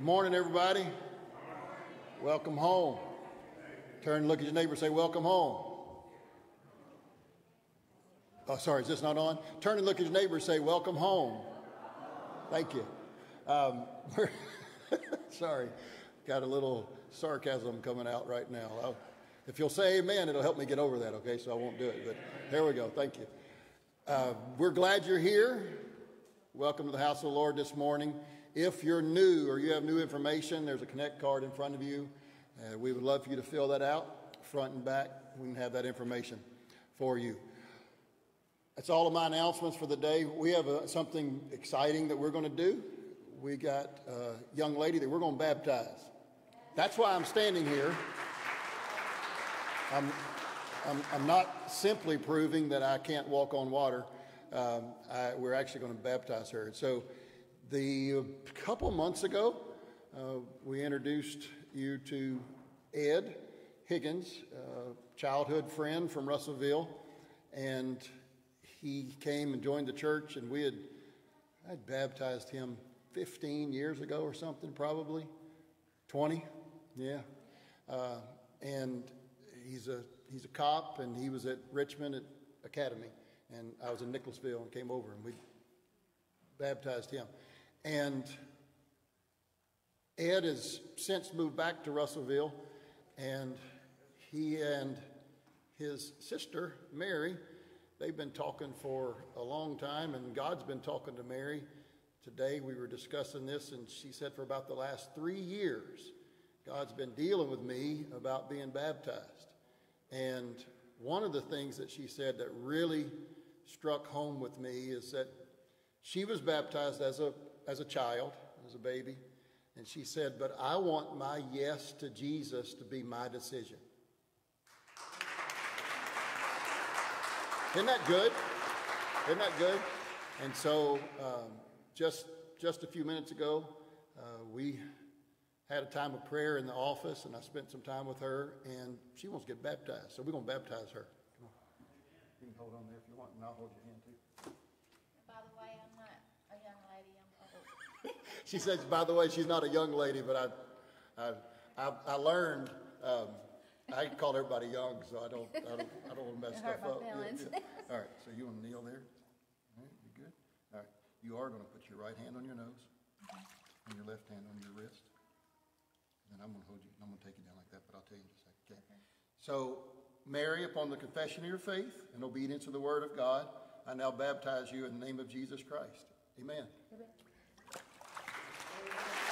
Good morning, everybody. Welcome home. Turn and look at your neighbor and say, Welcome home. Oh, sorry, is this not on? Turn and look at your neighbor say, Welcome home. Thank you. Um, sorry, got a little sarcasm coming out right now. I'll, if you'll say amen, it'll help me get over that, okay? So I won't do it. But there we go. Thank you. Uh, we're glad you're here. Welcome to the house of the Lord this morning. If you're new or you have new information, there's a connect card in front of you. Uh, we would love for you to fill that out, front and back. We can have that information for you. That's all of my announcements for the day. We have uh something exciting that we're going to do. We got a young lady that we're going to baptize. That's why I'm standing here. I'm, I'm, I'm not simply proving that I can't walk on water. Um, I, we're actually going to baptize her. So, the a couple months ago, uh, we introduced you to Ed Higgins, a childhood friend from Russellville, and he came and joined the church, and we had I'd baptized him 15 years ago or something, probably. 20, yeah, uh, and he's a he's a cop, and he was at Richmond at Academy, and I was in Nicholasville and came over, and we baptized him. And Ed has since moved back to Russellville, and he and his sister, Mary, they've been talking for a long time, and God's been talking to Mary. Today we were discussing this, and she said for about the last three years, God's been dealing with me about being baptized. And one of the things that she said that really struck home with me is that she was baptized as a, as a child, as a baby, and she said, But I want my yes to Jesus to be my decision. Isn't that good? Isn't that good? And so, um, just just a few minutes ago, uh, we had a time of prayer in the office, and I spent some time with her, and she wants to get baptized. So we're going to baptize her. You can hold on there if you want, and I'll hold your hand too. By the way, I'm not a young lady. I'm old. She says, by the way, she's not a young lady, but I, I, I, I learned. Um, I call everybody young, so I don't, I don't, I don't want to mess stuff up. Yeah, yeah. All right, so you want to kneel there? All right, you good? All right, you are going to put your right hand on your nose and your left hand on your wrist. And I'm going to hold you, I'm going to take you down like that, but I'll tell you in just a second, okay? So, Mary, upon the confession of your faith and obedience to the word of God, I now baptize you in the name of Jesus Christ. Amen. All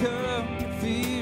Come to feel.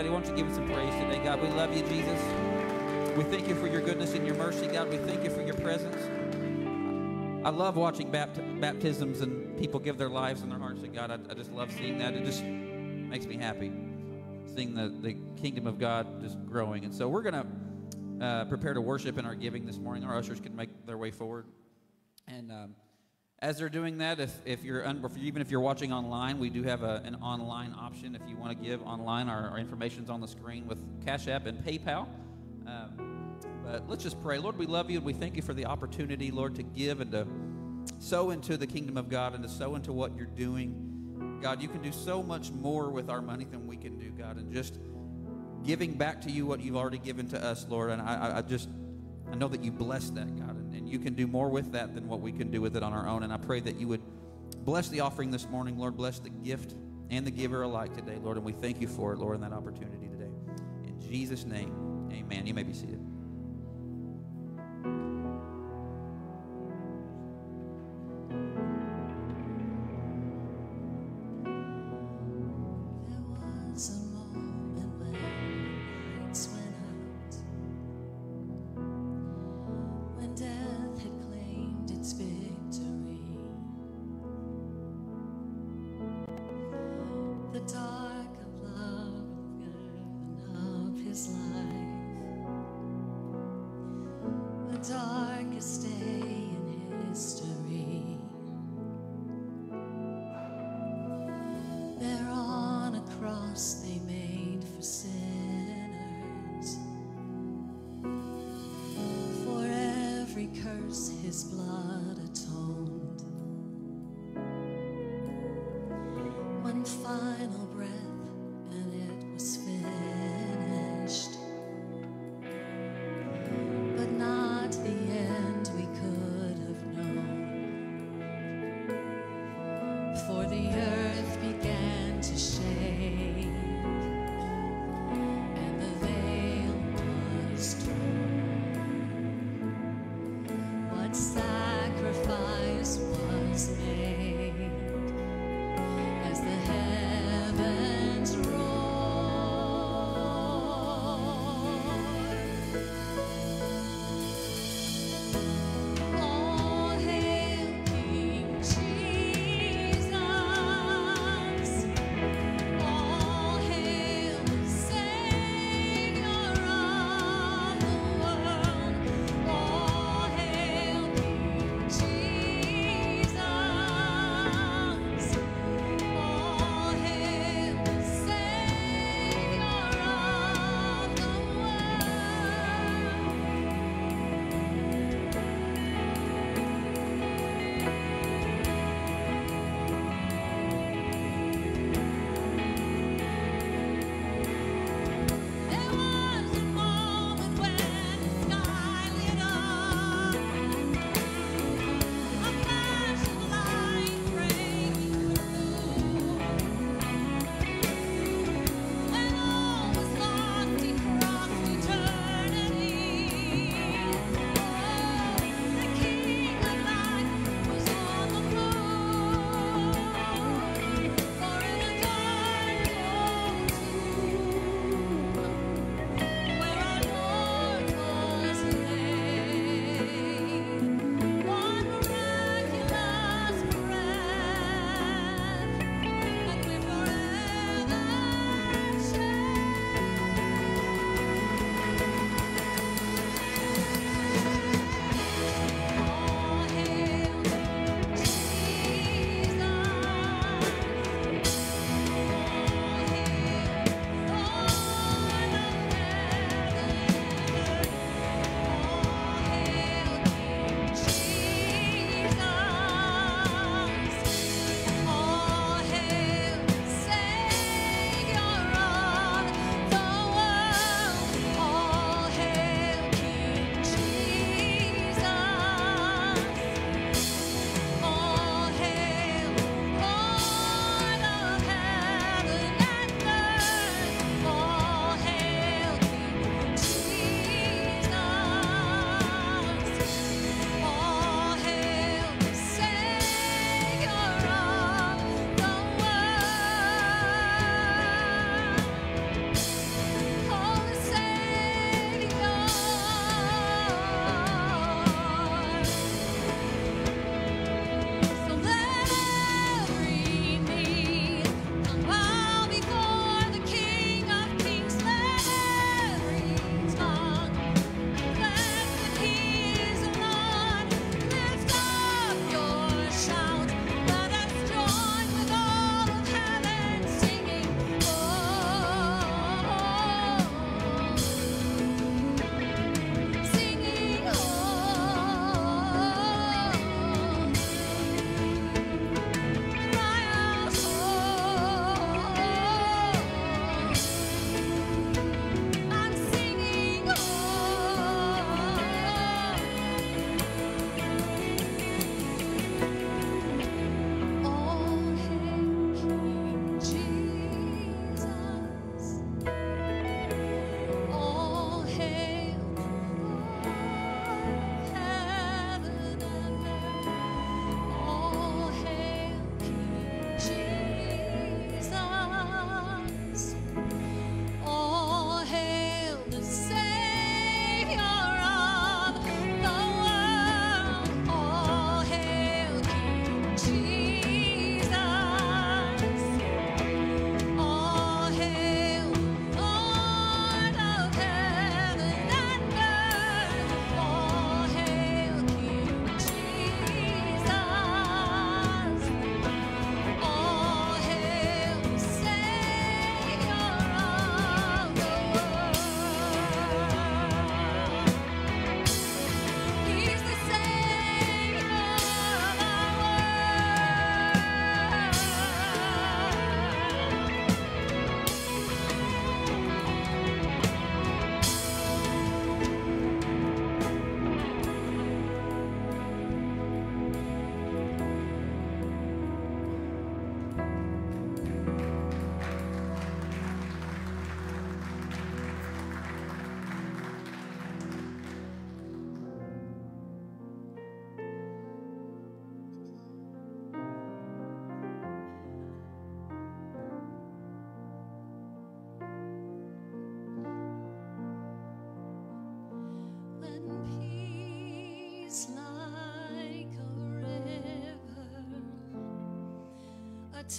Daddy. Why don't you give us some praise today, God? We love you, Jesus. We thank you for your goodness and your mercy, God. We thank you for your presence. I love watching bapt- baptisms and people give their lives and their hearts to God. I, I just love seeing that. It just makes me happy seeing the, the kingdom of God just growing. And so we're going to uh, prepare to worship in our giving this morning. Our ushers can make their way forward. And um, as they're doing that, if, if you're un- even if you're watching online, we do have a, an online option. If you want to give online, our, our information's on the screen with Cash App and PayPal. Um, but let's just pray. Lord, we love you and we thank you for the opportunity, Lord, to give and to sow into the kingdom of God and to sow into what you're doing. God, you can do so much more with our money than we can do, God, and just giving back to you what you've already given to us, Lord. And I, I- just, I know that you bless that, God, you can do more with that than what we can do with it on our own. And I pray that you would bless the offering this morning, Lord. Bless the gift and the giver alike today, Lord. And we thank you for it, Lord, and that opportunity today. In Jesus' name, amen. You may be seated.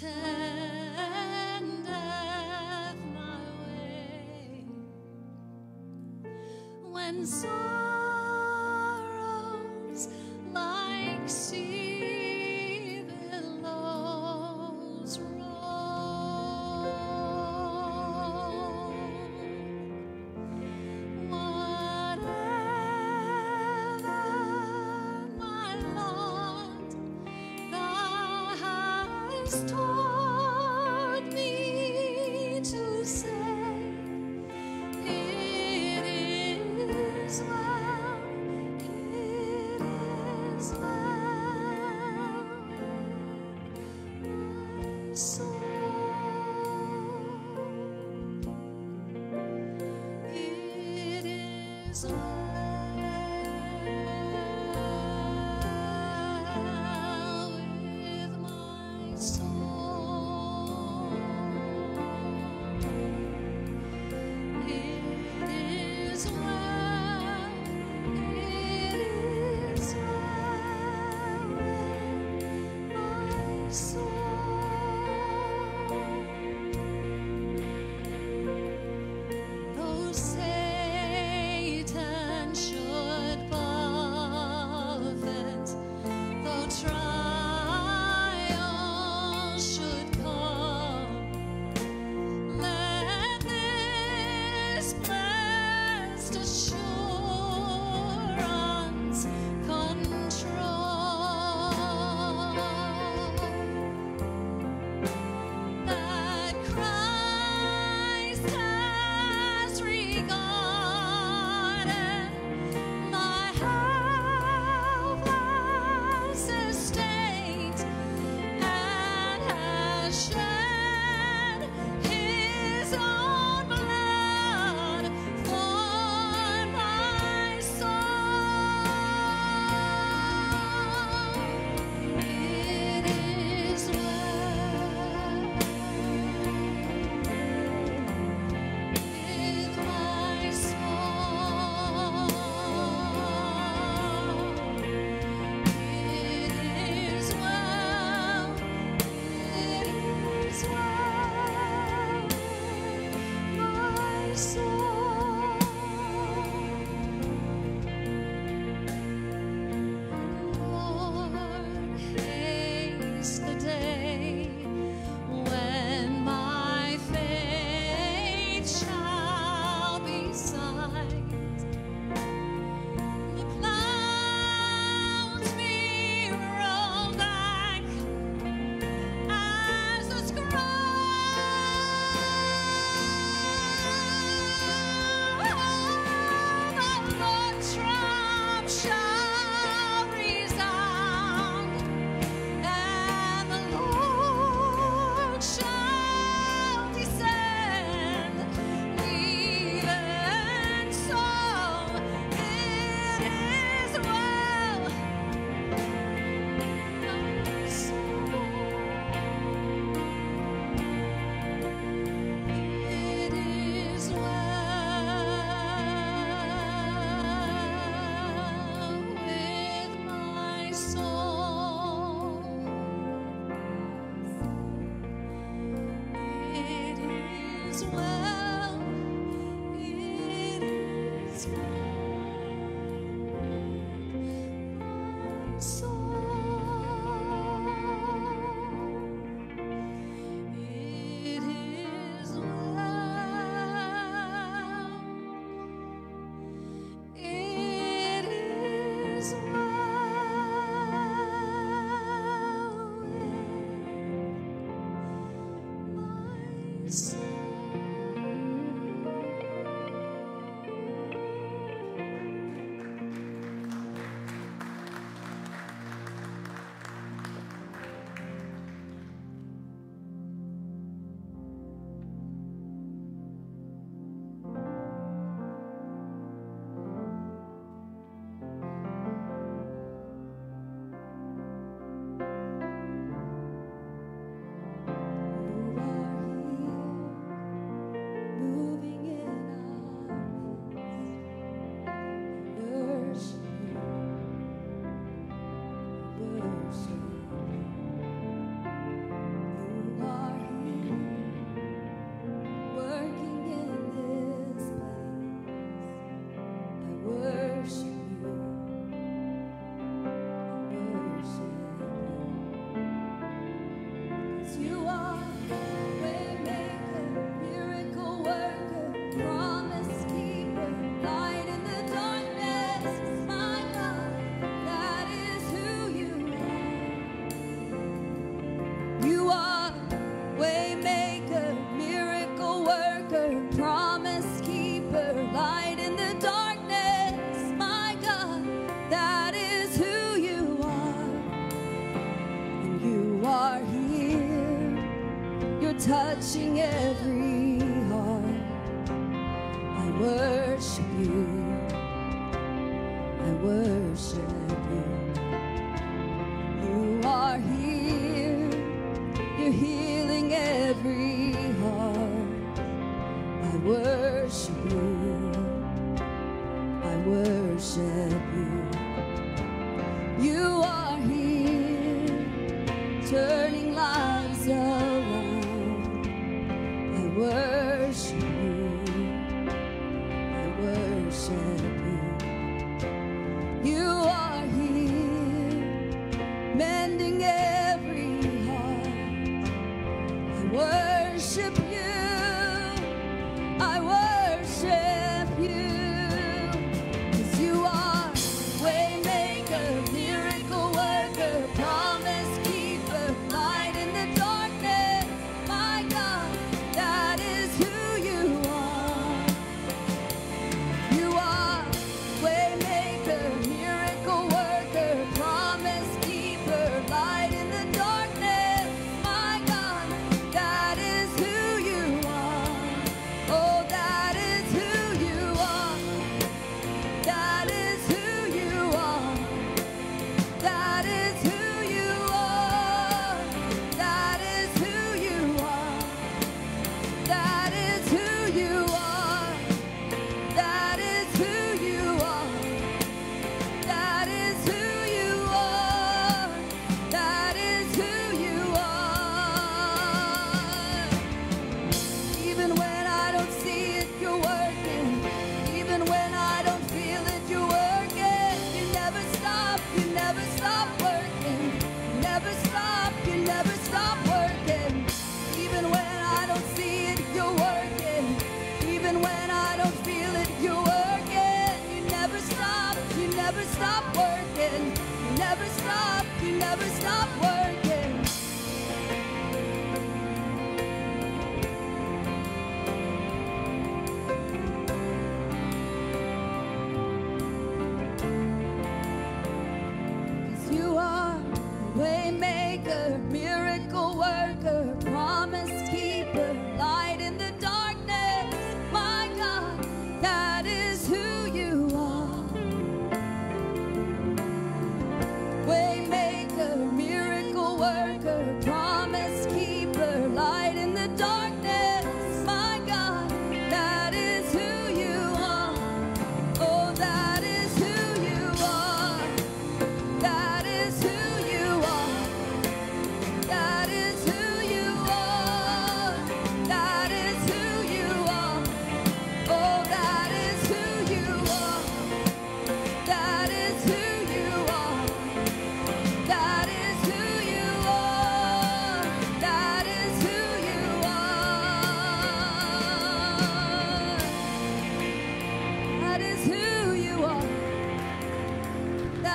Attendeth my way. When sorrows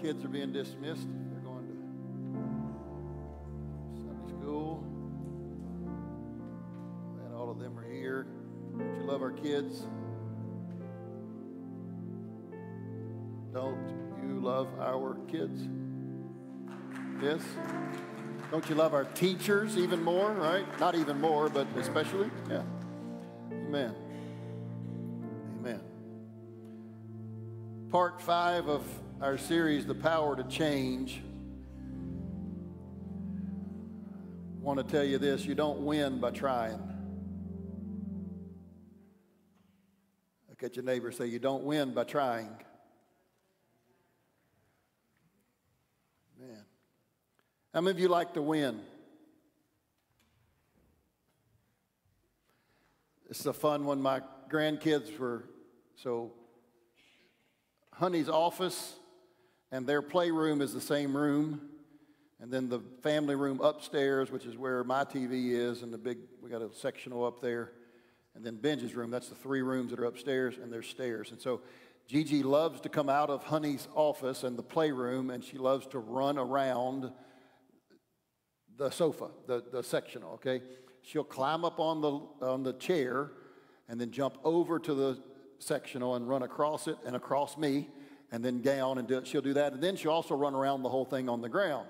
kids are being dismissed. They're going to Sunday school. Glad all of them are here. Don't you love our kids? Don't you love our kids? Yes? Don't you love our teachers even more, right? Not even more, but especially? Yeah. Amen. Amen. Part five of our series, The Power to Change, I want to tell you this you don't win by trying. Look at your neighbor say, You don't win by trying. Man. How many of you like to win? It's a fun one. My grandkids were so honey's office and their playroom is the same room. And then the family room upstairs, which is where my TV is, and the big, we got a sectional up there. And then Benji's room, that's the three rooms that are upstairs, and there's stairs. And so Gigi loves to come out of Honey's office and the playroom, and she loves to run around the sofa, the, the sectional, okay? She'll climb up on the, on the chair and then jump over to the sectional and run across it and across me and then down and do, it. she'll do that. And then she'll also run around the whole thing on the ground.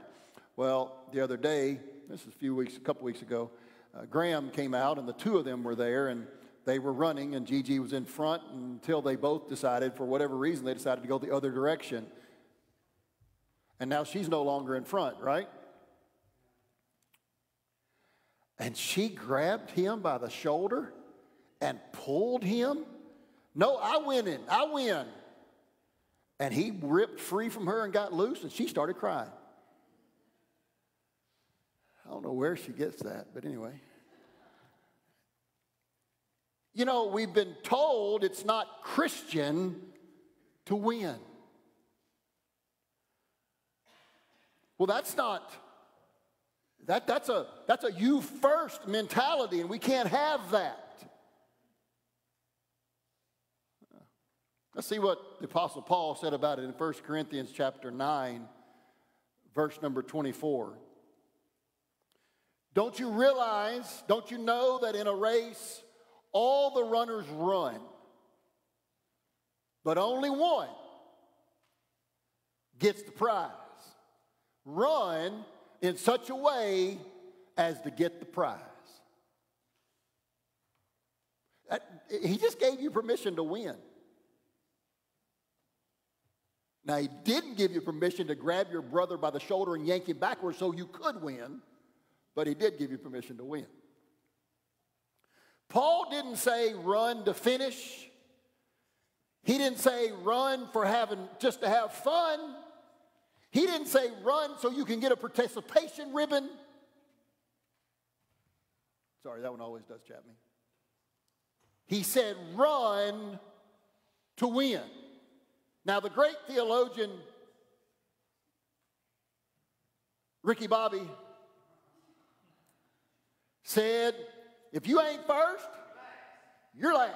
Well, the other day, this is a few weeks, a couple weeks ago, uh, Graham came out and the two of them were there and they were running and Gigi was in front until they both decided, for whatever reason, they decided to go the other direction. And now she's no longer in front, right? And she grabbed him by the shoulder and pulled him. No, I win in. I win. And he ripped free from her and got loose, and she started crying. I don't know where she gets that, but anyway. You know, we've been told it's not Christian to win. Well, that's not that, that's, a, that's a you first mentality, and we can't have that. Let's see what the Apostle Paul said about it in 1 Corinthians chapter 9, verse number 24. Don't you realize, don't you know that in a race, all the runners run, but only one gets the prize? Run in such a way as to get the prize. he just gave you permission to win. Now, he didn't give you permission to grab your brother by the shoulder and yank him backwards so you could win, but he did give you permission to win. Paul didn't say run to finish. He didn't say run for having just to have fun. He didn't say run so you can get a participation ribbon. Sorry, that one always does chat me. He said run to win. Now, the great theologian Ricky Bobby said, if you ain't first, you're last.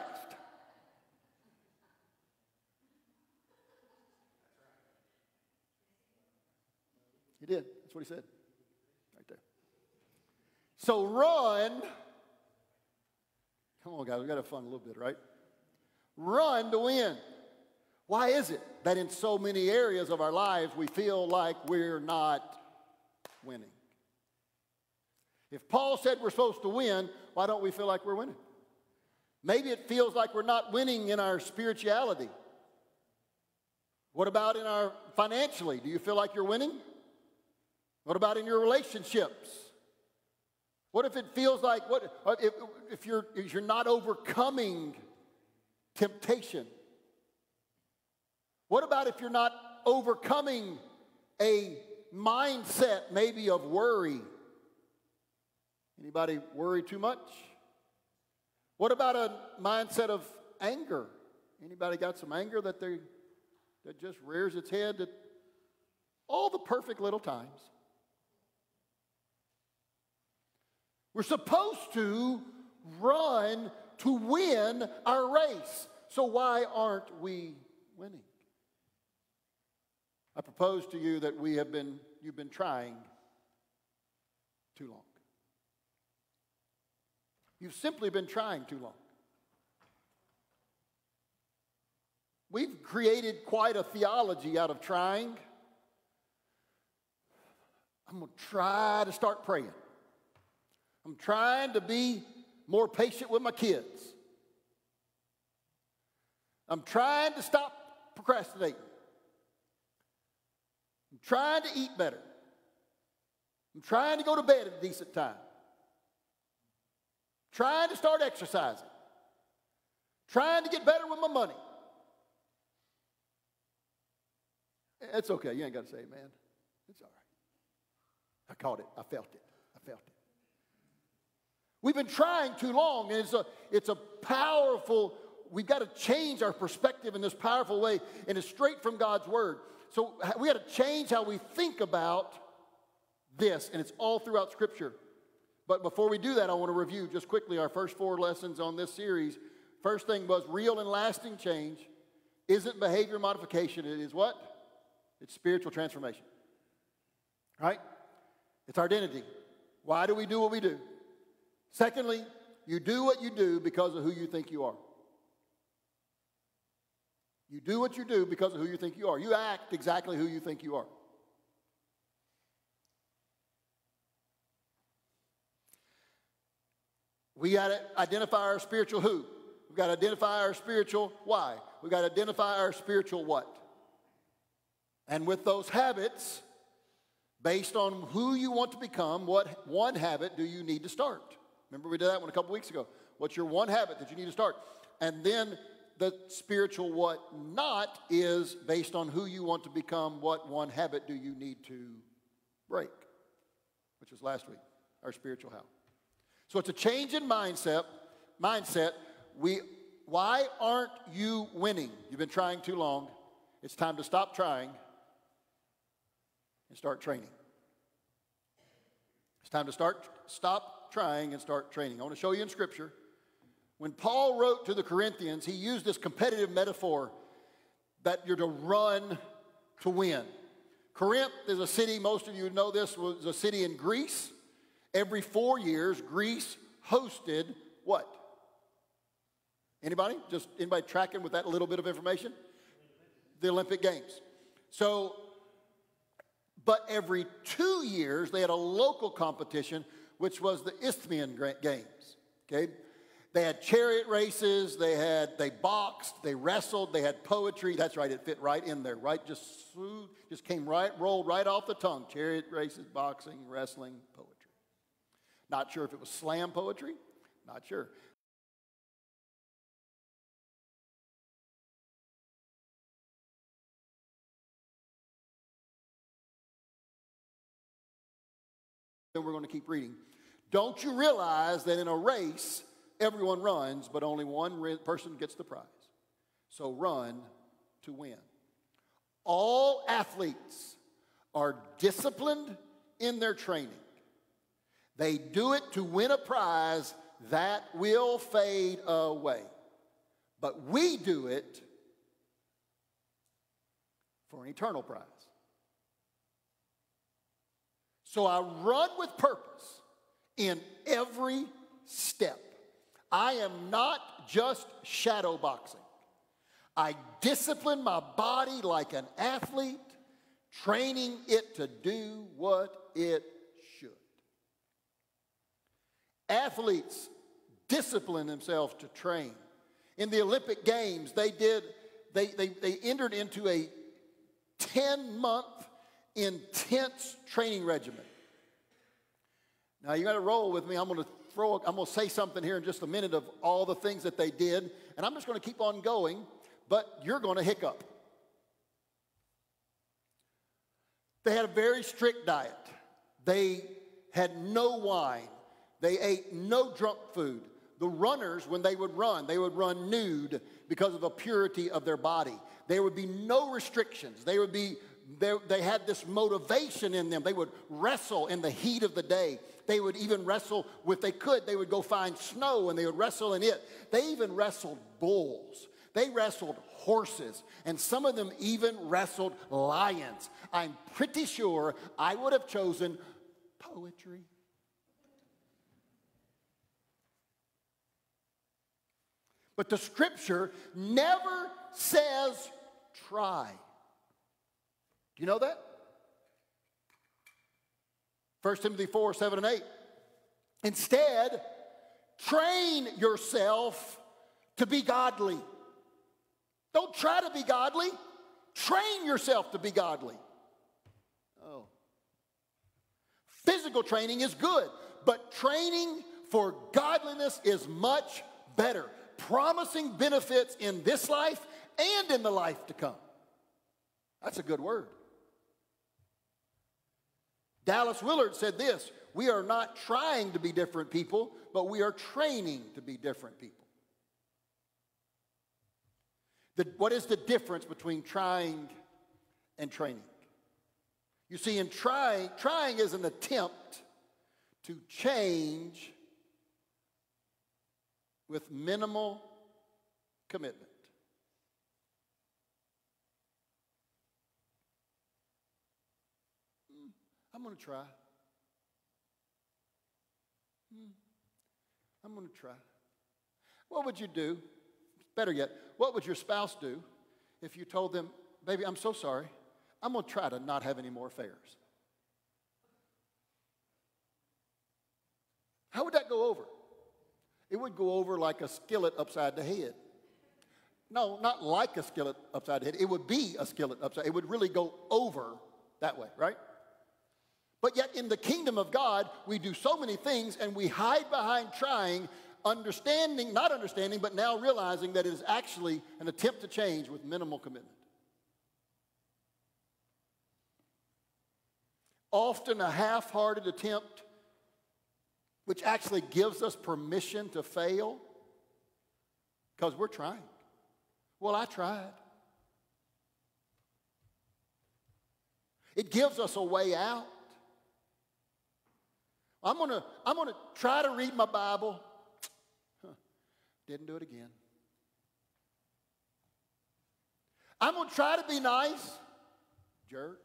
He did. That's what he said. Right there. So run. Come on, guys. we got to have fun a little bit, right? Run to win. Why is it that in so many areas of our lives we feel like we're not winning? If Paul said we're supposed to win, why don't we feel like we're winning? Maybe it feels like we're not winning in our spirituality. What about in our financially? Do you feel like you're winning? What about in your relationships? What if it feels like what if, if you're if you're not overcoming temptation? What about if you're not overcoming a mindset maybe of worry? Anybody worry too much? What about a mindset of anger? Anybody got some anger that they that just rears its head at all the perfect little times? We're supposed to run to win our race. So why aren't we winning? I propose to you that we have been you've been trying too long. You've simply been trying too long. We've created quite a theology out of trying. I'm going to try to start praying. I'm trying to be more patient with my kids. I'm trying to stop procrastinating. I'm trying to eat better. I'm trying to go to bed at a decent time. Trying to start exercising. Trying to get better with my money. It's okay. You ain't got to say amen. It's all right. I caught it. I felt it. I felt it. We've been trying too long, and it's a, it's a powerful, we've got to change our perspective in this powerful way, and it's straight from God's Word. So we got to change how we think about this, and it's all throughout Scripture. But before we do that, I want to review just quickly our first four lessons on this series. First thing was real and lasting change isn't behavior modification, it is what? It's spiritual transformation. Right? It's our identity. Why do we do what we do? Secondly, you do what you do because of who you think you are. You do what you do because of who you think you are. You act exactly who you think you are. We got to identify our spiritual who. We've got to identify our spiritual why. We've got to identify our spiritual what. And with those habits, based on who you want to become, what one habit do you need to start? Remember, we did that one a couple weeks ago. What's your one habit that you need to start? And then the spiritual what not is based on who you want to become, what one habit do you need to break, which was last week, our spiritual how. So it's a change in mindset. Mindset. We, why aren't you winning? You've been trying too long. It's time to stop trying and start training. It's time to start stop trying and start training. I want to show you in Scripture. When Paul wrote to the Corinthians, he used this competitive metaphor that you're to run to win. Corinth is a city, most of you know this, was a city in Greece. Every four years, Greece hosted what? Anybody? Just anybody tracking with that little bit of information? The Olympic Games. So, but every two years, they had a local competition, which was the Isthmian Games. Okay? They had chariot races, they had they boxed, they wrestled, they had poetry. That's right, it fit right in there, right? Just just came right, rolled right off the tongue. Chariot races, boxing, wrestling, poetry. Not sure if it was slam poetry. Not sure. Then we're going to keep reading. Don't you realize that in a race, everyone runs, but only one person gets the prize? So run to win. All athletes are disciplined in their training. They do it to win a prize that will fade away. But we do it for an eternal prize. So I run with purpose in every step. I am not just shadow boxing. I discipline my body like an athlete, training it to do what it should. Athletes discipline themselves to train. In the Olympic Games, they did, they, they, they entered into a 10 month intense training regimen. Now you got to roll with me. I'm going to throw, I'm going to say something here in just a minute of all the things that they did, and I'm just going to keep on going, but you're going to hiccup. They had a very strict diet. They had no wine. They ate no drunk food. The runners, when they would run, they would run nude because of the purity of their body. There would be no restrictions. They would be they, they had this motivation in them. They would wrestle in the heat of the day. They would even wrestle, if they could, they would go find snow and they would wrestle in it. They even wrestled bulls. They wrestled horses, and some of them even wrestled lions. I'm pretty sure I would have chosen poetry. But the scripture never says try. Do you know that? 1 Timothy 4 7 and 8. Instead, train yourself to be godly. Don't try to be godly, train yourself to be godly. Oh. Physical training is good, but training for godliness is much better promising benefits in this life and in the life to come. That's a good word. Dallas Willard said this We are not trying to be different people, but we are training to be different people. The, what is the difference between trying and training? You see, in trying, trying is an attempt to change with minimal commitment. Hmm, I'm going to try. Hmm, I'm going to try. What would you do? Better yet, what would your spouse do if you told them, Baby, I'm so sorry. I'm going to try to not have any more affairs? How would that go over? It would go over like a skillet upside the head. No, not like a skillet upside the head. It would be a skillet upside. It would really go over that way, right? But yet in the kingdom of God, we do so many things and we hide behind trying, understanding, not understanding, but now realizing that it is actually an attempt to change with minimal commitment. Often a half hearted attempt, which actually gives us permission to fail because we're trying. Well, I tried. It gives us a way out. I'm going to I'm going to try to read my Bible. Huh, didn't do it again. I'm going to try to be nice. Jerk.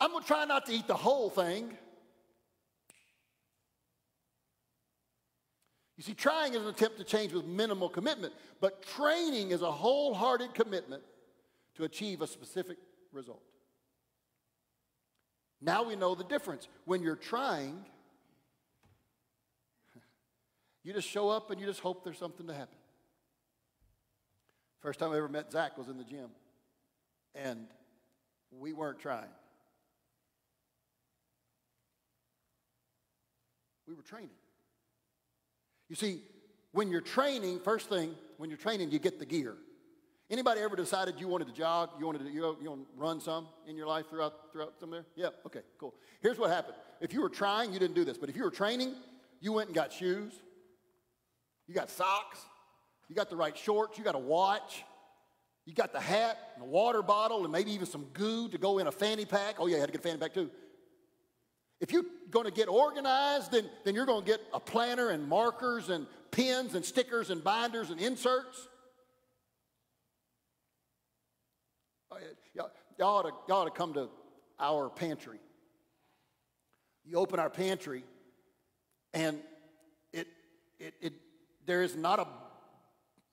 I'm going to try not to eat the whole thing. You see, trying is an attempt to change with minimal commitment, but training is a wholehearted commitment to achieve a specific result. Now we know the difference. When you're trying, you just show up and you just hope there's something to happen. First time I ever met Zach was in the gym, and we weren't trying. We were training. You see, when you're training, first thing, when you're training, you get the gear. Anybody ever decided you wanted to jog? You wanted to you, you want to run some in your life throughout throughout some there? Yeah. Okay. Cool. Here's what happened. If you were trying, you didn't do this, but if you were training, you went and got shoes. You got socks. You got the right shorts. You got a watch. You got the hat and a water bottle and maybe even some goo to go in a fanny pack. Oh yeah, you had to get a fanny pack too. If you're going to get organized, then, then you're going to get a planner and markers and pens and stickers and binders and inserts. Oh, y'all, y'all, ought to, y'all ought to come to our pantry. You open our pantry, and it, it, it, there is not a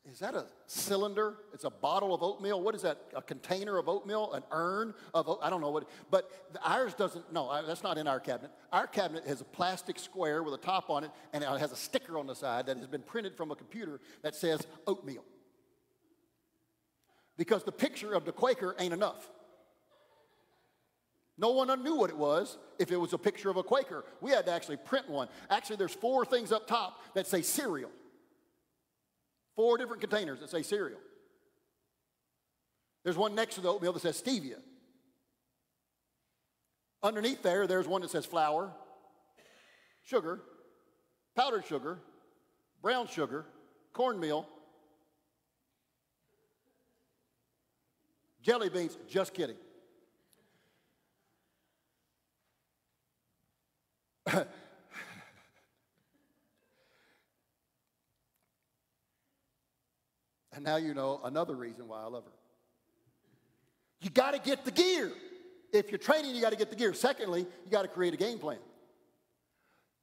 is that a cylinder? It's a bottle of oatmeal. What is that? A container of oatmeal? An urn of I don't know what. But ours doesn't. No, that's not in our cabinet. Our cabinet has a plastic square with a top on it, and it has a sticker on the side that has been printed from a computer that says oatmeal. Because the picture of the Quaker ain't enough. No one knew what it was if it was a picture of a Quaker. We had to actually print one. Actually, there's four things up top that say cereal. Four different containers that say cereal. There's one next to the oatmeal that says stevia. Underneath there, there's one that says flour, sugar, powdered sugar, brown sugar, cornmeal, jelly beans. Just kidding. And now you know another reason why I love her. You got to get the gear. If you're training, you got to get the gear. Secondly, you got to create a game plan.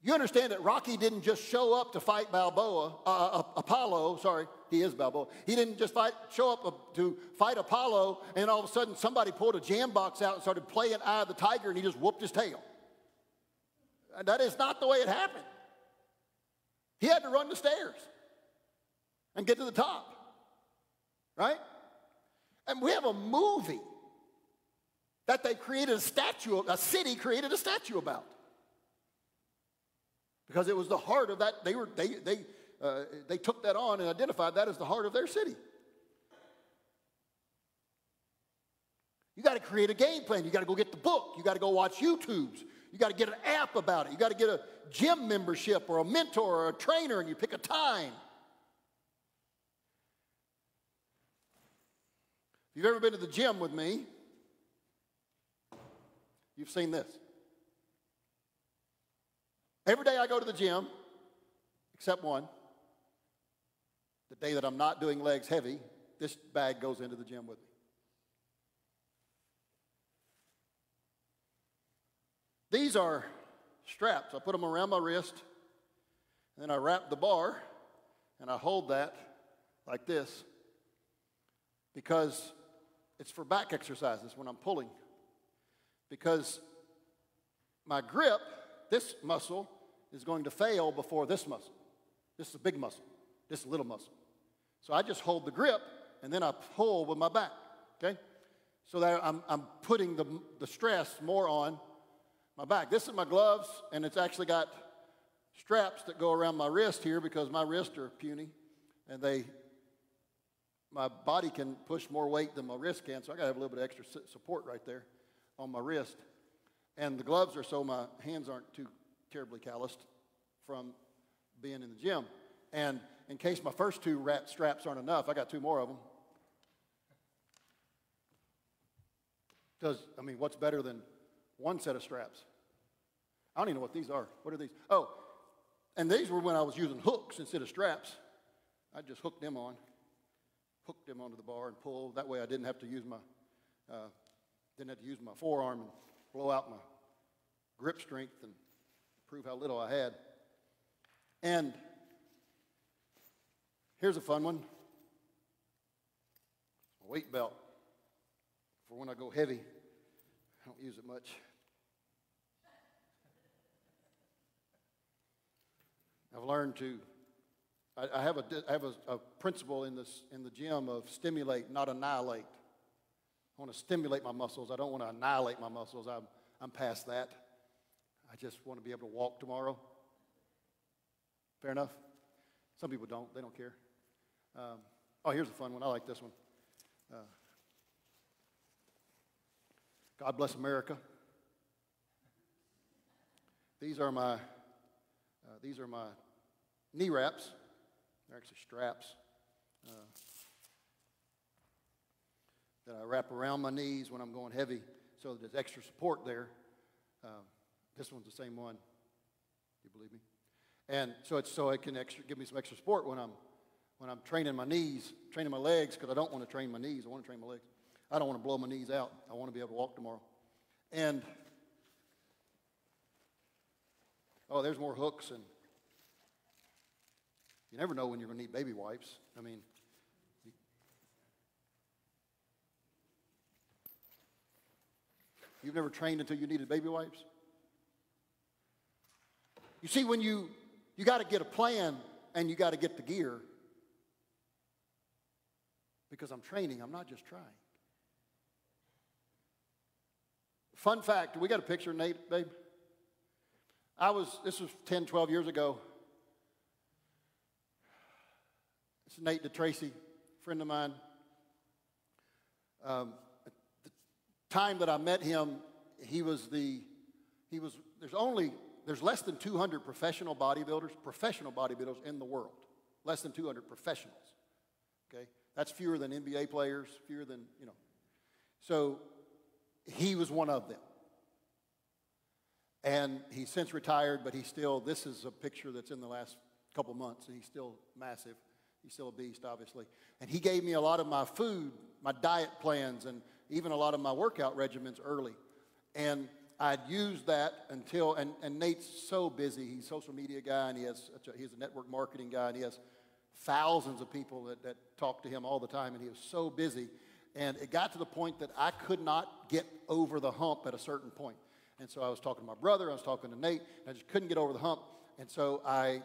You understand that Rocky didn't just show up to fight Balboa, uh, uh, Apollo, sorry, he is Balboa. He didn't just fight, show up uh, to fight Apollo, and all of a sudden somebody pulled a jam box out and started playing Eye of the Tiger, and he just whooped his tail. That is not the way it happened. He had to run the stairs and get to the top right? And we have a movie that they created a statue, a city created a statue about. Because it was the heart of that, they, were, they, they, uh, they took that on and identified that as the heart of their city. You got to create a game plan. You got to go get the book. You got to go watch YouTubes. You got to get an app about it. You got to get a gym membership or a mentor or a trainer and you pick a time. If you've ever been to the gym with me, you've seen this. Every day I go to the gym, except one, the day that I'm not doing legs heavy, this bag goes into the gym with me. These are straps. I put them around my wrist, and then I wrap the bar, and I hold that like this because it's for back exercises when I'm pulling. Because my grip, this muscle, is going to fail before this muscle. This is a big muscle, is a little muscle. So I just hold the grip and then I pull with my back, okay? So that I'm, I'm putting the, the stress more on my back. This is my gloves, and it's actually got straps that go around my wrist here because my wrists are puny and they my body can push more weight than my wrist can, so I got to have a little bit of extra support right there on my wrist. And the gloves are so my hands aren't too terribly calloused from being in the gym. And in case my first two rat straps aren't enough, I got two more of them. Because, I mean, what's better than one set of straps? I don't even know what these are. What are these? Oh, and these were when I was using hooks instead of straps. I just hooked them on, hooked them onto the bar and pulled. That way I didn't have to use my, uh, didn't have to use my forearm and blow out my grip strength and prove how little I had. And here's a fun one a weight belt for when I go heavy. I don't use it much. I've learned to, I, I have, a, I have a, a principle in, this, in the gym of stimulate, not annihilate. I want to stimulate my muscles. I don't want to annihilate my muscles. I'm, I'm past that. I just want to be able to walk tomorrow. Fair enough? Some people don't, they don't care. Um, oh, here's a fun one. I like this one. Uh, God bless America. These are my, uh, these are my knee wraps. They're actually straps uh, that I wrap around my knees when I'm going heavy so there's extra support there. Um, this one's the same one. You believe me? And so it's so it can extra, give me some extra support when I'm when I'm training my knees, training my legs, because I don't want to train my knees. I want to train my legs. I don't want to blow my knees out. I want to be able to walk tomorrow. And oh, there's more hooks and you never know when you're going to need baby wipes. I mean, you've never trained until you needed baby wipes? You see, when you you got to get a plan and you got to get the gear because I'm training, I'm not just trying. Fun fact, we got a picture, Nate, babe? I was, this was 10, 12 years ago. Is Nate DeTracy, friend of mine. Um, the time that I met him, he was the, he was, there's only there's less than 200 professional bodybuilders, professional bodybuilders in the world. Less than 200 professionals. Okay? That's fewer than NBA players, fewer than, you know. So he was one of them. And he's since retired, but he's still, this is a picture that's in the last couple months, and he's still massive. He's still a beast, obviously. And he gave me a lot of my food, my diet plans, and even a lot of my workout regimens early. And I'd used that until, and, and Nate's so busy. He's a social media guy, and he has a, he's a network marketing guy, and he has thousands of people that, that talk to him all the time, and he was so busy. And it got to the point that I could not get over the hump at a certain point. And so I was talking to my brother, I was talking to Nate, and I just couldn't get over the hump. And so I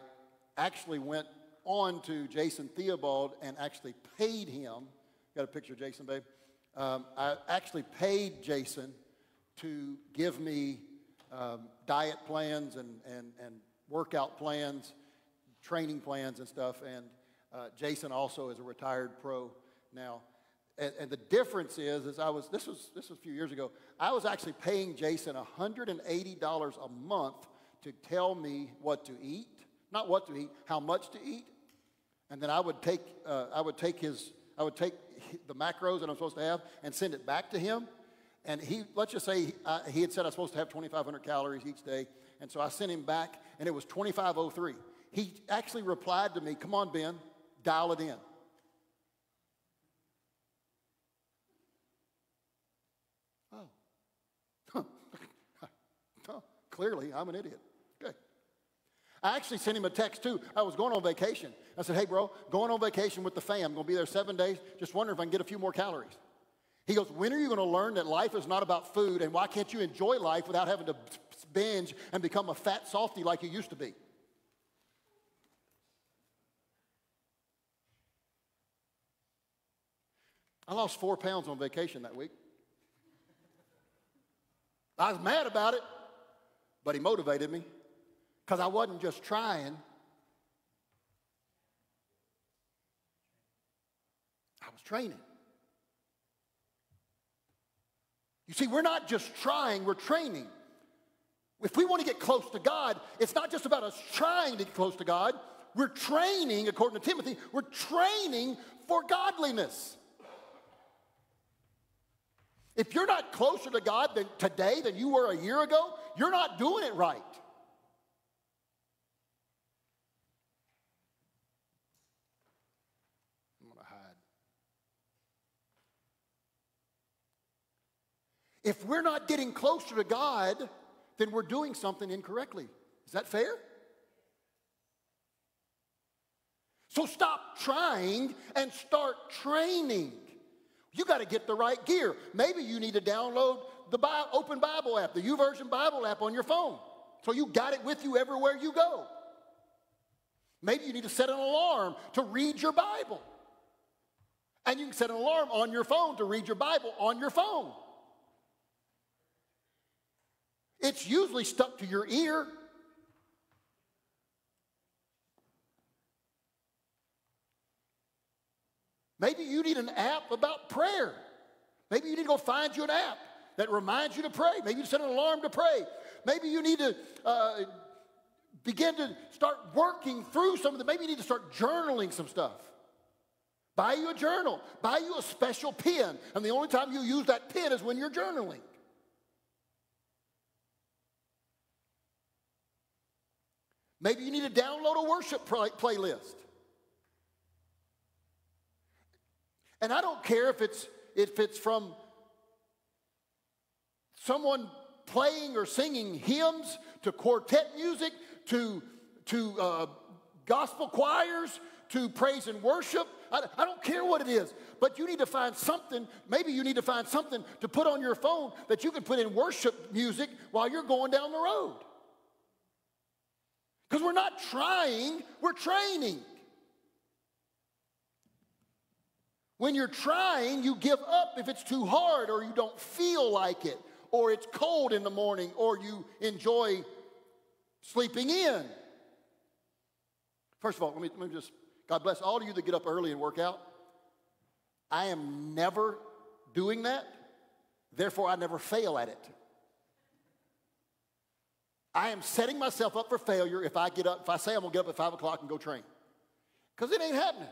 actually went on to Jason Theobald and actually paid him. Got a picture of Jason, babe? Um, I actually paid Jason to give me um, diet plans and, and, and workout plans, training plans and stuff. And uh, Jason also is a retired pro now. And, and, the difference is, is I was this was this was a few years ago. I was actually paying Jason $180 a month to tell me what to eat, not what to eat, how much to eat, and then I would take uh, I would take his I would take the macros that I'm supposed to have and send it back to him. And he, let's just say uh, he had said I was supposed to have 2,500 calories each day. And so I sent him back, and it was 2503. He actually replied to me, Come on, Ben, dial it in. Oh. oh. Clearly, I'm an idiot. Okay. I actually sent him a text too. I was going on vacation. I said, Hey, bro, going on vacation with the fam. I'm going to be there seven days. Just wondering if I can get a few more calories. He goes, When are you going to learn that life is not about food and why can't you enjoy life without having to binge and become a fat softy like you used to be? I lost four pounds on vacation that week. I was mad about it, but he motivated me because I wasn't just trying, I was training. You see, we're not just trying, we're training. If we want to get close to God, it's not just about us trying to get close to God. We're training, according to Timothy, we're training for godliness. If you're not closer to God than today than you were a year ago, you're not doing it right. I'm going to hide. If we're not getting closer to God, then we're doing something incorrectly. Is that fair? So stop trying and start training. You got to get the right gear. Maybe you need to download the Open Bible app, the YouVersion Bible app on your phone. So you got it with you everywhere you go. Maybe you need to set an alarm to read your Bible. And you can set an alarm on your phone to read your Bible on your phone. It's usually stuck to your ear. Maybe you need an app about prayer. Maybe you need to go find you an app that reminds you to pray. Maybe you set an alarm to pray. Maybe you need to uh, begin to start working through some of the, maybe you need to start journaling some stuff. Buy you a journal, buy you a special pen, and the only time you use that pen is when you're journaling. Maybe you need to download a worship playlist. And I don't care if it's if it's from someone playing or singing hymns to quartet music to to uh, gospel choirs to praise and worship. I, I don't care what it is, but you need to find something. Maybe you need to find something to put on your phone that you can put in worship music while you're going down the road. Because we're not trying, we're training. When you're trying, you give up if it's too hard or you don't feel like it or it's cold in the morning or you enjoy sleeping in. First of all, let me, let me just, God bless all of you that get up early and work out. I am never doing that, therefore, I never fail at it. I am setting myself up for failure if I get up, if I say I'm gonna get up at five o'clock and go train. Because it ain't happening.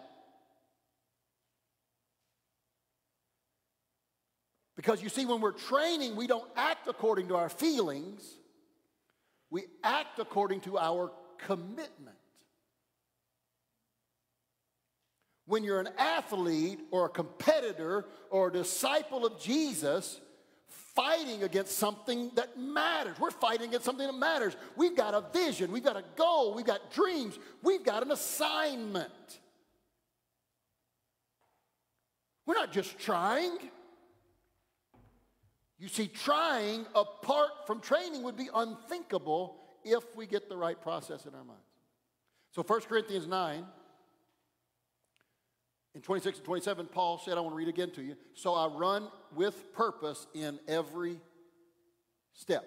Because you see, when we're training, we don't act according to our feelings, we act according to our commitment. When you're an athlete or a competitor or a disciple of Jesus, fighting against something that matters. We're fighting against something that matters. We've got a vision, we've got a goal, we've got dreams, we've got an assignment. We're not just trying. You see, trying apart from training would be unthinkable if we get the right process in our minds. So 1 Corinthians 9, in 26 and 27, Paul said, I want to read again to you. So I run with purpose in every step.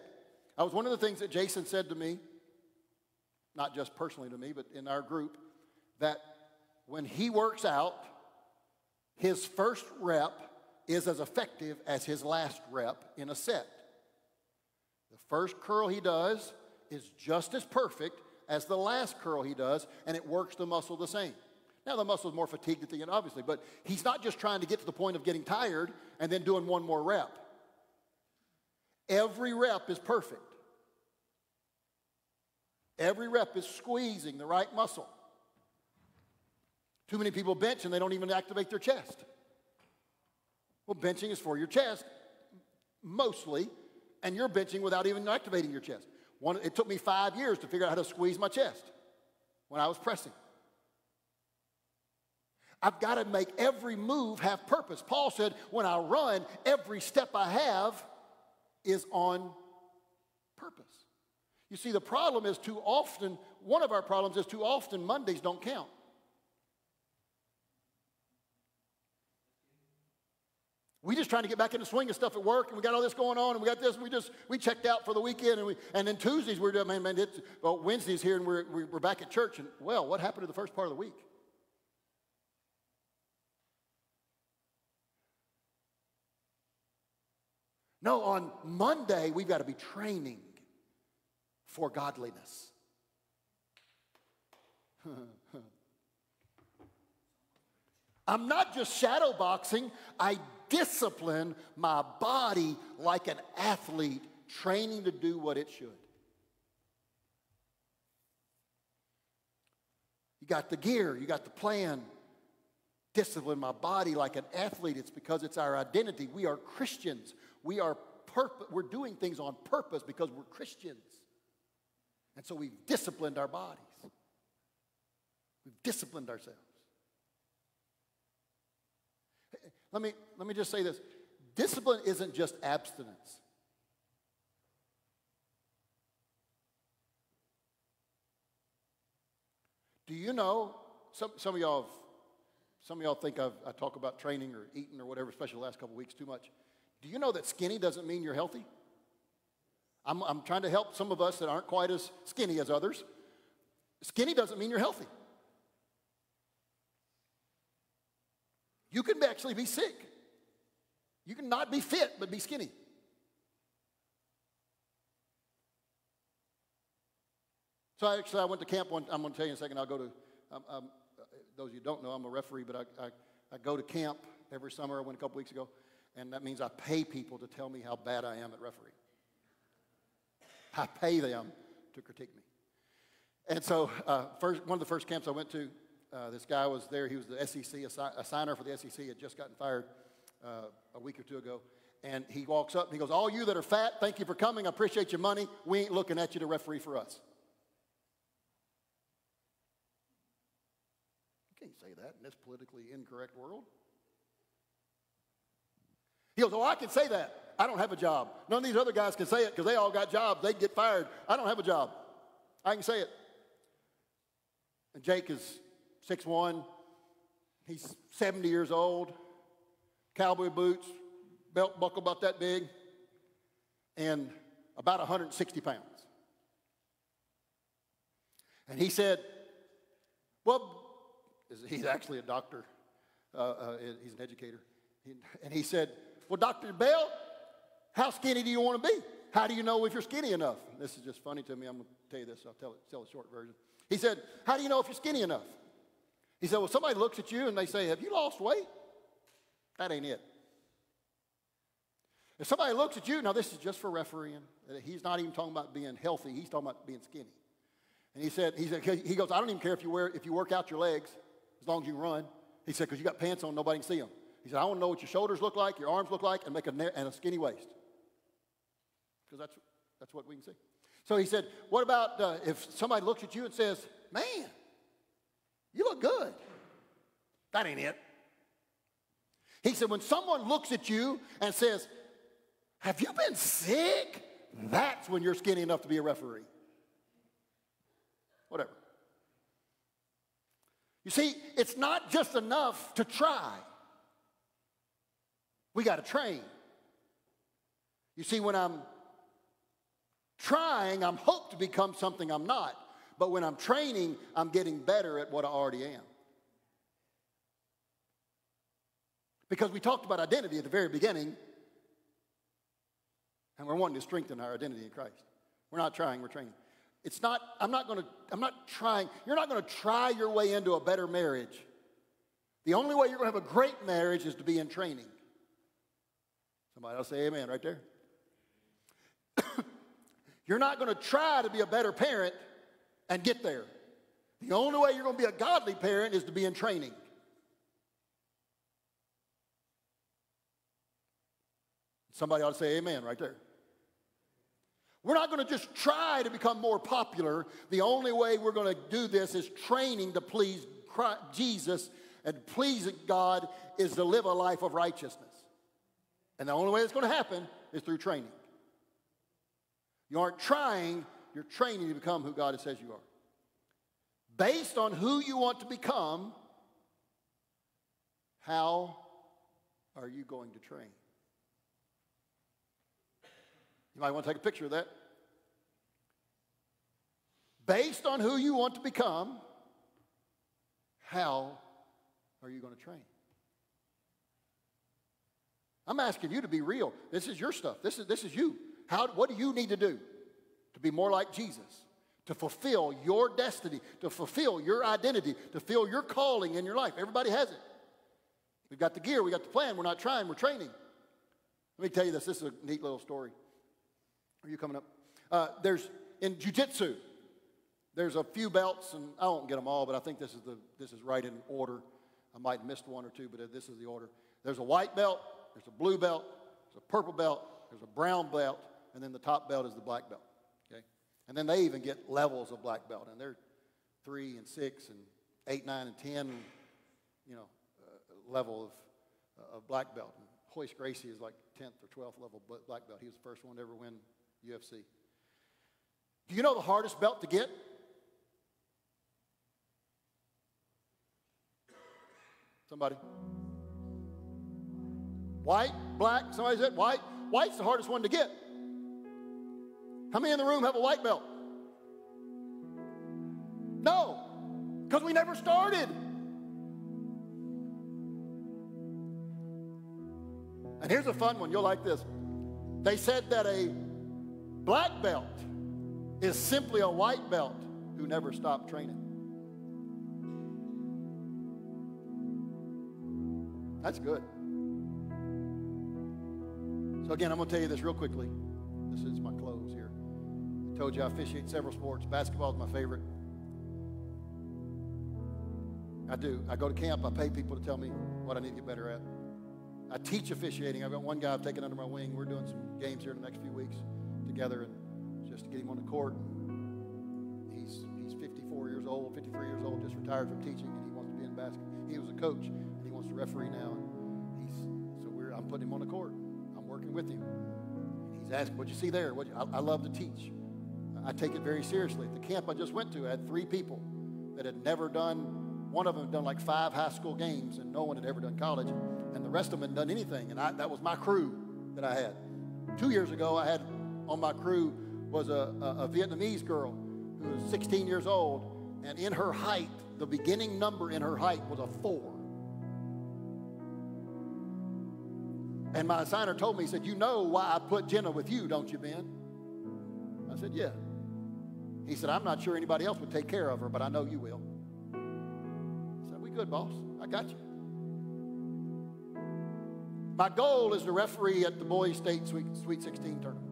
That was one of the things that Jason said to me, not just personally to me, but in our group, that when he works out, his first rep is as effective as his last rep in a set. The first curl he does is just as perfect as the last curl he does, and it works the muscle the same. Now, the muscle is more fatigued at the end, obviously, but he's not just trying to get to the point of getting tired and then doing one more rep. Every rep is perfect. Every rep is squeezing the right muscle. Too many people bench and they don't even activate their chest. Well, benching is for your chest, mostly, and you're benching without even activating your chest. One, it took me five years to figure out how to squeeze my chest when I was pressing. I've got to make every move have purpose. Paul said, when I run, every step I have is on purpose. You see, the problem is too often, one of our problems is too often Mondays don't count. We just trying to get back in the swing of stuff at work, and we got all this going on, and we got this. And we just we checked out for the weekend, and we and then Tuesdays we're doing man, man. It's, well, Wednesdays here, and we're we're back at church. And well, what happened to the first part of the week? No, on Monday we've got to be training for godliness. I'm not just shadow boxing, I discipline my body like an athlete training to do what it should. You got the gear, you got the plan. Discipline my body like an athlete. It's because it's our identity. We are Christians. We are we're doing things on purpose because we're Christians. And so we've disciplined our bodies. We've disciplined ourselves. Let me, let me just say this discipline isn't just abstinence. Do you know, some, some of y'all have, some of y'all think I've, I talk about training or eating or whatever, especially the last couple weeks, too much. Do you know that skinny doesn't mean you're healthy? I'm, I'm trying to help some of us that aren't quite as skinny as others. Skinny doesn't mean you're healthy. You can actually be sick. You can not be fit, but be skinny. So I actually, I went to camp one. I'm going to tell you in a second. I'll go to. Um, um, those of you don't know, I'm a referee, but I, I, I go to camp every summer. I went a couple weeks ago, and that means I pay people to tell me how bad I am at refereeing. I pay them to critique me. And so, uh, first, one of the first camps I went to, uh, this guy was there. He was the SEC, a signer for the SEC, had just gotten fired uh, a week or two ago. And he walks up and he goes, All you that are fat, thank you for coming. I appreciate your money. We ain't looking at you to referee for us. You can't say that in this politically incorrect world. He goes, Oh, I can say that. I don't have a job. None of these other guys can say it because they all got jobs. They get fired. I don't have a job. I can say it. And Jake is six one. He's 70 years old, cowboy boots, belt buckle about that big, and about 160 pounds. And he said, Well, he's actually a doctor, uh, uh, he's an educator. And he said, Well, Dr. Bell, how skinny do you want to be? How do you know if you're skinny enough? This is just funny to me. I'm going to tell you this. I'll tell, it, tell a short version. He said, How do you know if you're skinny enough? He said, Well, somebody looks at you and they say, Have you lost weight? That ain't it. If somebody looks at you, now this is just for refereeing. He's not even talking about being healthy, he's talking about being skinny. And he said, he, said, he goes, I don't even care if you, wear, if you work out your legs as long as you run. He said, because you got pants on, nobody can see them. He said, I want to know what your shoulders look like, your arms look like, and make a, and a skinny waist. Because that's, that's what we can see. So he said, What about uh, if somebody looks at you and says, Man, you look good? That ain't it. He said, When someone looks at you and says, Have you been sick? That's when you're skinny enough to be a referee. Whatever. You see, it's not just enough to try. We got to train. You see, when I'm trying, I'm hoped to become something I'm not. But when I'm training, I'm getting better at what I already am. Because we talked about identity at the very beginning, and we're wanting to strengthen our identity in Christ. We're not trying, we're training. It's not, I'm not gonna, I'm not trying, you're not gonna try your way into a better marriage The only way you're to have a great marriage is to be in training. Somebody else say amen right there. you're not going to try to be a better parent and get there. The only way you're going to be a godly parent is to be in training. Somebody ought to say amen right there. We're not going to just try to become more popular. The only way we're going to do this is training to please Christ, Jesus and please God is to live a life of righteousness. And the only way it's going to happen is through training. You aren't trying, you're training to become who God says you are. Based on who you want to become, how are you going to train? You might want to take a picture of that. Based on who you want to become, how are you going to train? I'm asking you to be real. This is your stuff. This is, this is you. How, what do you need to do to be more like Jesus? To fulfill your destiny, to fulfill your identity, to fulfill your calling in your life. Everybody has it. We've got the gear, we got the plan. We're not trying, we're training. Let me tell you this. This is a neat little story. Are you coming up? Uh, there's in jujitsu. There's a few belts, and I won't get them all, but I think this is the this is right in order. I might have missed one or two, but this is the order. There's a white belt, there's a blue belt, there's a purple belt, there's a brown belt, and then the top belt is the black belt. And then they even get levels of black belt, and they're three and six and eight, nine, and ten, you know, uh, level of, uh, of black belt. And Royce Gracie is like 10th or 12th level black belt. He was the first one to ever win UFC. Do you know the hardest belt to get? Somebody? White, black, somebody said white. White's the hardest one to get. How many in the room have a white belt? No, because we never started. And here's a fun one. You'll like this. They said that a Black belt is simply a white belt who never stopped training. That's good. So, again, I'm going to tell you this real quickly. This is told you I officiate several sports. Basketball is my favorite. I do. I go to camp, I pay people to tell me what I need to get better at. I teach officiating. I've got one guy I've taken under my wing. We're doing some games here in the next few weeks together and just to get him on the court. He's, he's 54 years old, 53 years old, just retired from teaching, and he wants to be in basketball. He was a coach, and he wants to referee now. And he's, so we're, I'm putting him on the court. I'm working with him. He's asking, what'd you see there? What I, I love to teach. I take it very seriously. The camp I just went to I had three people that had never done, one of them had done like five high school games, and no one had ever done college, and the rest of them hadn't done anything. And I, that was my crew that I had. Two years ago, I had on my crew was a, a, a Vietnamese girl who was 16 years old, and in her height, the beginning number in her height was a four. And my assigner told me, he said, You know why I put Jenna with you, don't you, Ben? I said, Yeah. He said, I'm not sure anybody else would take care of her, but I know you will. I said, We good, boss. I got you. My goal is to referee at the boys' state Sweet, Sweet 16 tournament.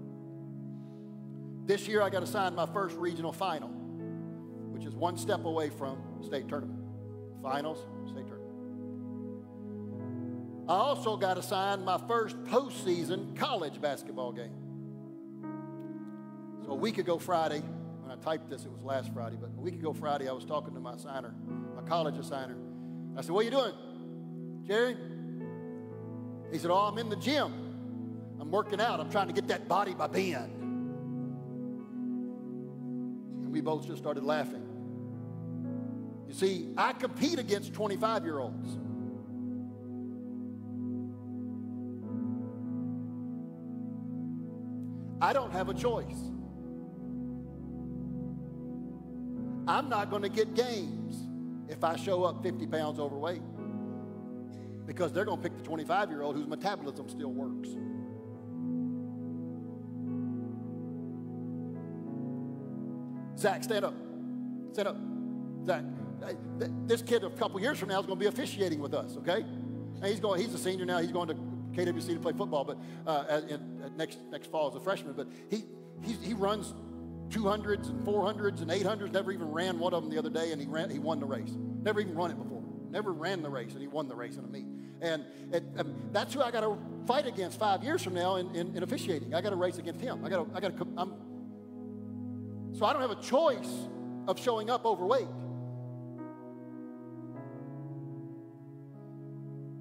This year, I got assigned my first regional final, which is one step away from state tournament. Finals, state tournament. I also got assigned my first postseason college basketball game. So a week ago Friday, when I typed this, it was last Friday, but a week ago Friday, I was talking to my signer, my college assigner. I said, What are you doing, Jerry? He said, Oh, I'm in the gym. I'm working out. I'm trying to get that body by Ben we both just started laughing. You see, I compete against 25 year olds. I don't have a choice. I'm not going to get games if I show up 50 pounds overweight because they're going to pick the 25 year old whose metabolism still works. Zach, stand up. Stand up. Zach, this kid a couple years from now is going to be officiating with us, okay? And he's going, he's a senior now. He's going to KWC to play football, but uh, in, next next fall as a freshman. But he he, he runs 200s and 400s and 800s. Never even ran one of them the other day, and he ran he won the race. Never even run it before. Never ran the race, and he won the race in a meet. And it, um, that's who I got to fight against five years from now in, in, in officiating. I got to race against him. I got to I got to. I'm so I don't have a choice of showing up overweight.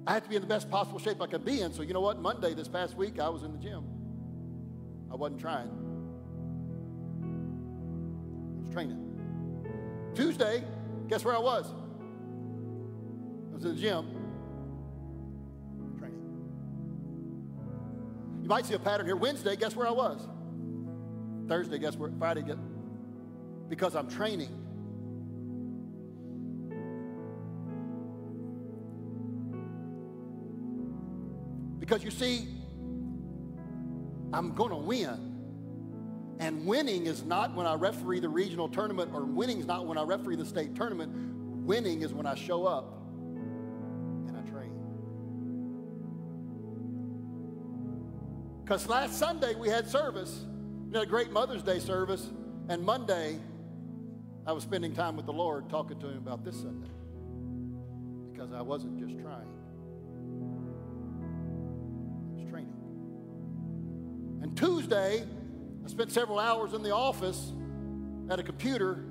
I have to be in the best possible shape I can be in. So you know what? Monday this past week, I was in the gym. I wasn't trying. Training. Tuesday, guess where I was? I was in the gym. Training. You might see a pattern here. Wednesday, guess where I was? Thursday, guess where? Friday, guess because I'm training. Because you see, I'm going to win. And winning is not when I referee the regional tournament, or winning is not when I referee the state tournament. Winning is when I show up and I train. Because last Sunday we had service, we had a great Mother's Day service, and Monday I was spending time with the Lord talking to Him about this Sunday because I wasn't just trying, I was training. And Tuesday, I spent several hours in the office at a computer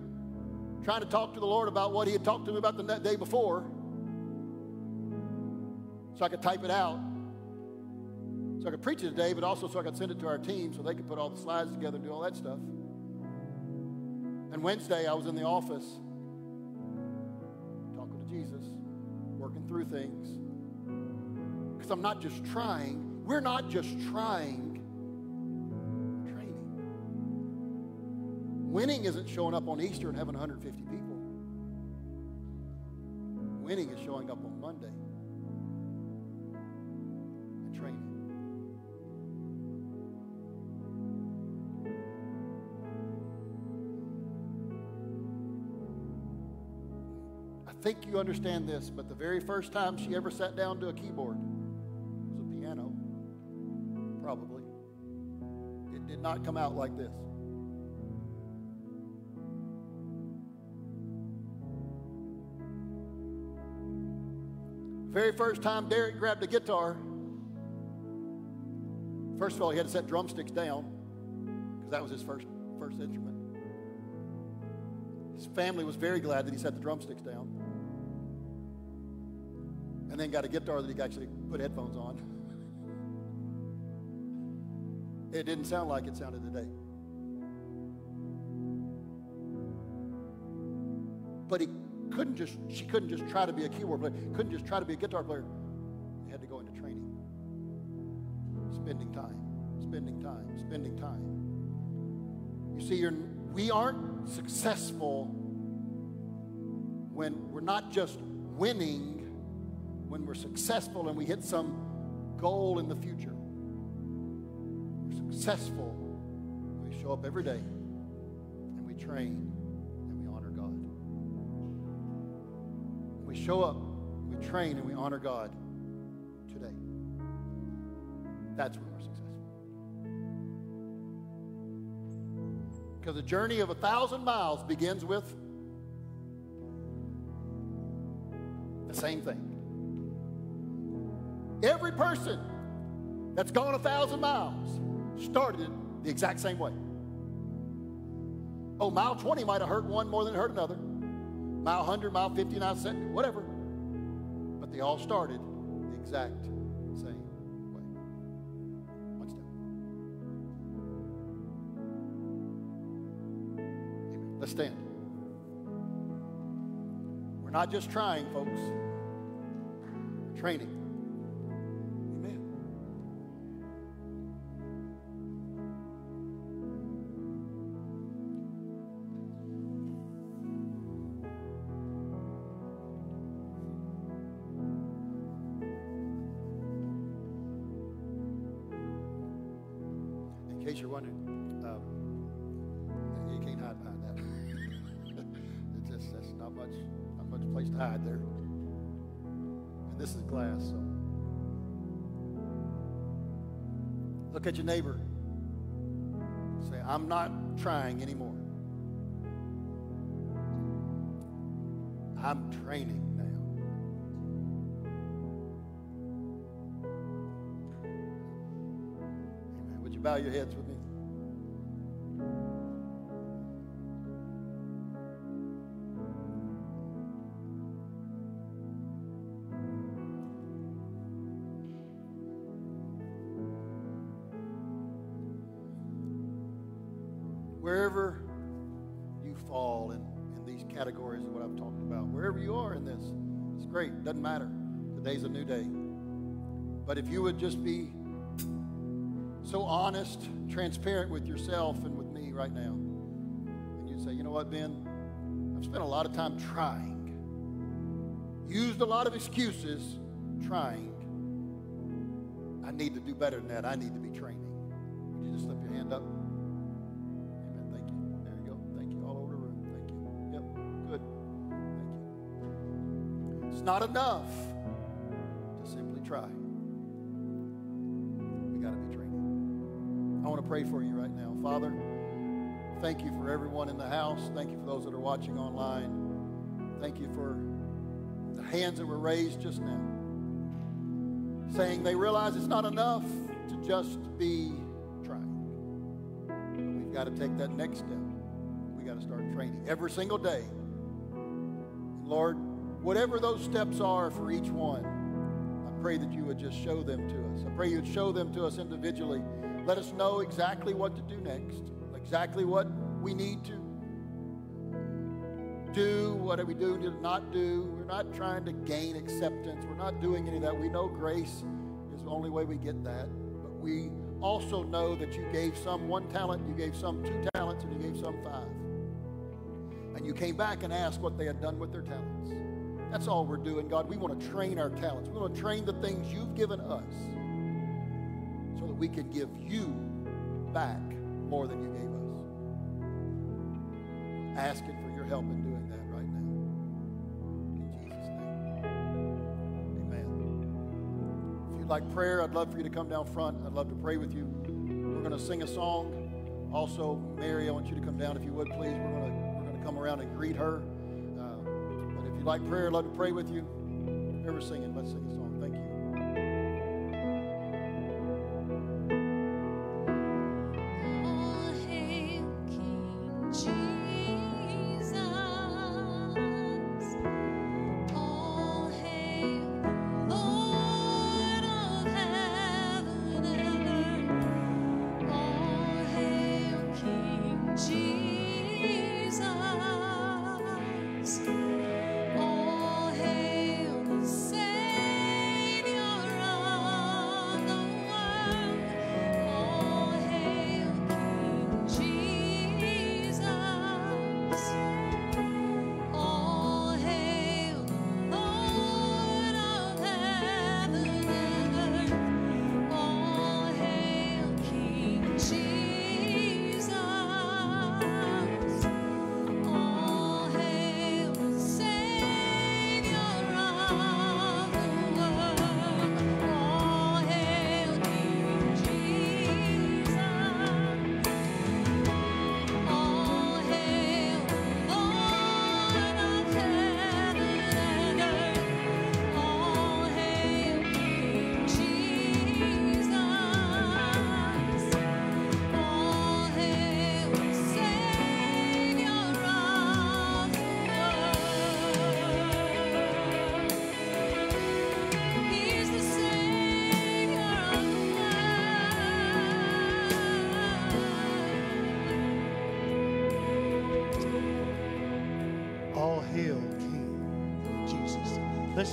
trying to talk to the Lord about what He had talked to me about the day before so I could type it out. So I could preach it today, but also so I could send it to our team so they could put all the slides together and do all that stuff. And Wednesday, I was in the office talking to Jesus, working through things. Because I'm not just trying, we're not just trying, Winning isn't showing up on Easter and having 150 people. Winning is showing up on Monday and training. I think you understand this, but the very first time she ever sat down to a keyboard it was a piano, probably. It did not come out like this. Very first time Derek grabbed a guitar, first of all, he had to set drumsticks down because that was his first, first instrument. His family was very glad that he set the drumsticks down. And then got a guitar that he could actually put headphones on. It didn't sound like it sounded today. But he couldn't just, she couldn't just try to be a keyboard player, couldn't just try to be a guitar player. He had to go into training. Spending time, spending time, spending time. You see, you're, we aren't successful when we're not just winning, when we're successful and we hit some goal in the future. We're successful we show up every day and we train show up, we train and we honor God today. That's when we're successful. Because the journey of a thousand miles begins with the same thing. Every person that's gone a thousand miles started it the exact same way. Oh, mile 20 might have hurt one more than it hurt another. Mile 100, mile 59, whatever. But they all started the exact same way. One step. Amen. Let's stand. We're not just trying, folks. We're training. Um, you can't hide behind that. it's just that's not much. I'm place to hide there. And this is glass, so. Look at your neighbor. Say, I'm not trying anymore. I'm training now. Amen. Would you bow your heads with me? Yourself and with me right now, and you'd say, you know what, Ben? I've spent a lot of time trying, used a lot of excuses trying. I need to do better than that. I need to be training. Would you just slip your hand up? Amen. Thank you. There you go. Thank you. All over the room. Thank you. Yep. Good. Thank you. It's not enough to simply try. To pray for you right now. Father, thank you for everyone in the house. Thank you for those that are watching online. Thank you for the hands that were raised just now, saying they realize it's not enough to just be trying. We've got to take that next step. We've got to start training every single day. Lord, whatever those steps are for each one, I pray that you would just show them to us. I pray you'd show them to us individually. Let us know exactly what to do next, exactly what we need to do, what do we do to not do. We're not trying to gain acceptance. We're not doing any of that. We know grace is the only way we get that. But we also know that you gave some one talent, you gave some two talents, and you gave some five. And you came back and asked what they had done with their talents. That's all we're doing, God. We want to train our talents. We want to train the things you've given us so that we can give you back more than you gave us. Asking for your help in doing that right now. In Jesus' name. Amen. If you'd like prayer, I'd love for you to come down front. I'd love to pray with you. We're going to sing a song. Also, Mary, I want you to come down if you would, please. We're going to, we're going to come around and greet her. Uh, but if you'd like prayer, I'd love to pray with you. Whoever singing, let's sing a song.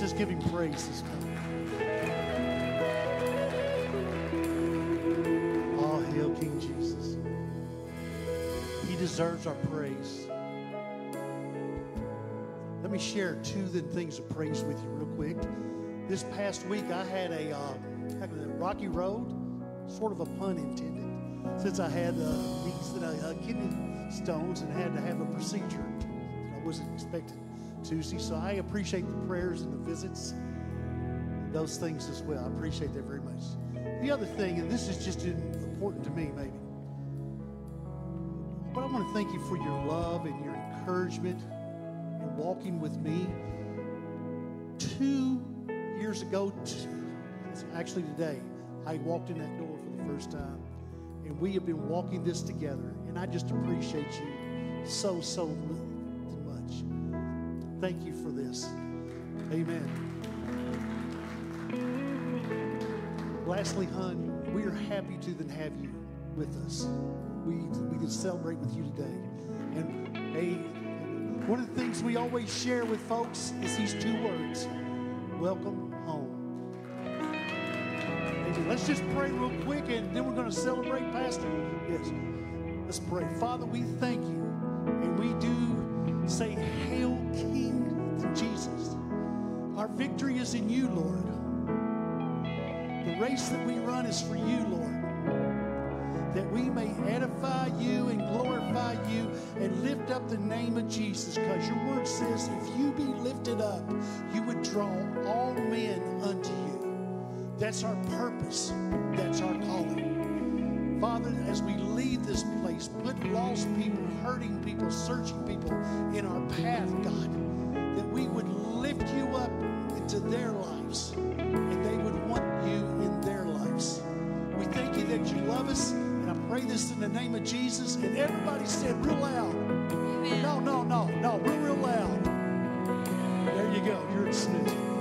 Just give him praise this time. All hail King Jesus. He deserves our praise. Let me share two things of praise with you real quick. This past week I had a uh, rocky road, sort of a pun intended, since I had uh, these uh, kidney stones and had to have a procedure that I wasn't expecting. Tuesday. So I appreciate the prayers and the visits, and those things as well. I appreciate that very much. The other thing, and this is just important to me, maybe, but I want to thank you for your love and your encouragement and walking with me. Two years ago, actually today, I walked in that door for the first time, and we have been walking this together. And I just appreciate you so, so. Thank you for this. Amen. Lastly, hon, we are happy to then have you with us. We we can celebrate with you today. And a one of the things we always share with folks is these two words: "Welcome home." Let's just pray real quick, and then we're going to celebrate, Pastor. Yes. Let's pray. Father, we thank you, and we do say, "Hail, King Jesus." Our victory is in you, Lord. The race that we run is for you, Lord. That we may edify you and glorify you and lift up the name of Jesus. Because your word says, if you be lifted up, you would draw all men unto you. That's our purpose. That's our calling. Father, as we leave this place, put lost people, hurting people, searching people in our path, God, that we would lift you up into their lives and they would want you in their lives. We thank you that you love us, and I pray this in the name of Jesus. And everybody said real loud. Amen. No, no, no, no, real, real loud. There you go. You're in smooth.